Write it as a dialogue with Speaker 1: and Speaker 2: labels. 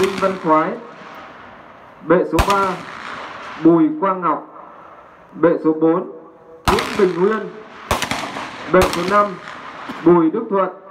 Speaker 1: Đinh Văn Thoái, Bệ số 3 Bùi Quang Ngọc, Bệ số 4 Nguyễn Bình Nguyên, Bệ số 5 Bùi Đức Thuận.